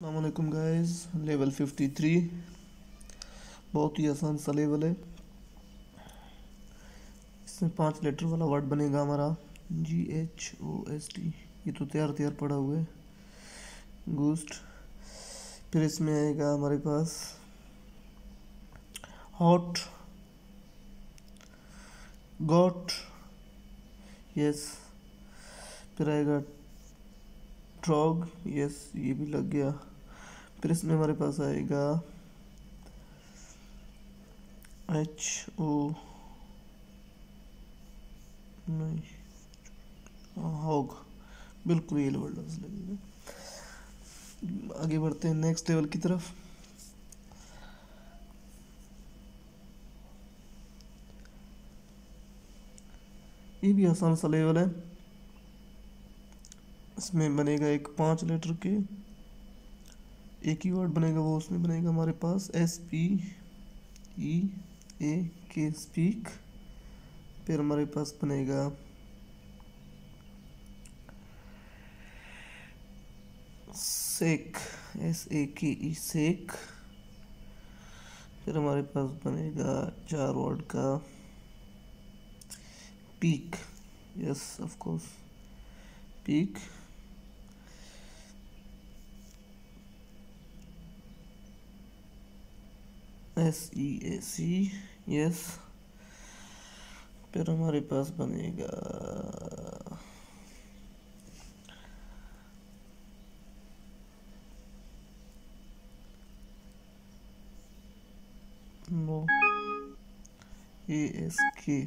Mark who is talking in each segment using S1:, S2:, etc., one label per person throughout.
S1: अल्लाम guys level 53 बहुत ही आसान सा लेवल है। इसमें पाँच लेटर वाला वर्ड बनेगा हमारा। G H O S T ये तो तैयार तैयार पड़ा हुआ है। गोस्ट फिर इसमें आएगा हमारे पास हॉट गॉट यस फिर आएगा ट्रॉग यस ये भी लग गया। फिर इसमें हमारे पास आएगा एच ओ नहीं हॉग बिल्कुल ये वर्ड लगेगा आगे बढ़ते हैं नेक्स्ट लेवल की तरफ़। ये भी आसान सा लेवल है। इसमें बनेगा एक पाँच लेटर के, एक ही वर्ड बनेगा वो, उसमें बनेगा हमारे पास एस पी ई ए के स्पीक फिर हमारे पास बनेगा सेक एस ए के ई सेक फिर हमारे पास बनेगा चार वर्ड का peak yes of course peak S E A C yes फिर हमारे पास बनेगा no A S K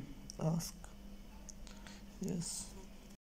S1: ask yes